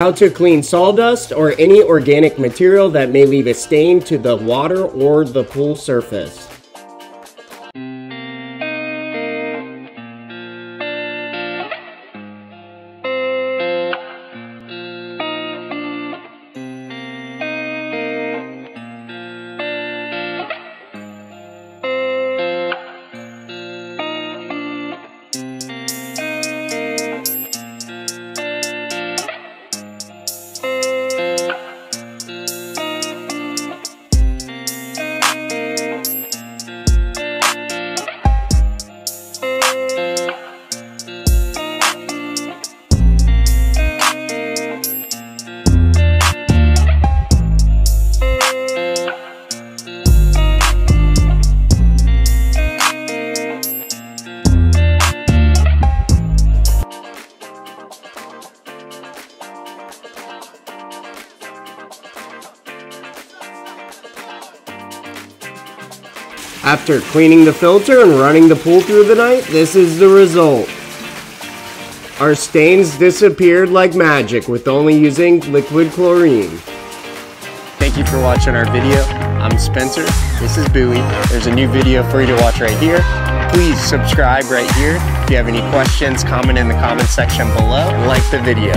How to clean sawdust or any organic material that may leave a stain to the water or the pool surface. After cleaning the filter and running the pool through the night, this is the result. Our stains disappeared like magic with only using liquid chlorine. Thank you for watching our video. I'm Spencer. This is Bowie. There's a new video for you to watch right here. Please subscribe right here. If you have any questions, comment in the comment section below. Like the video.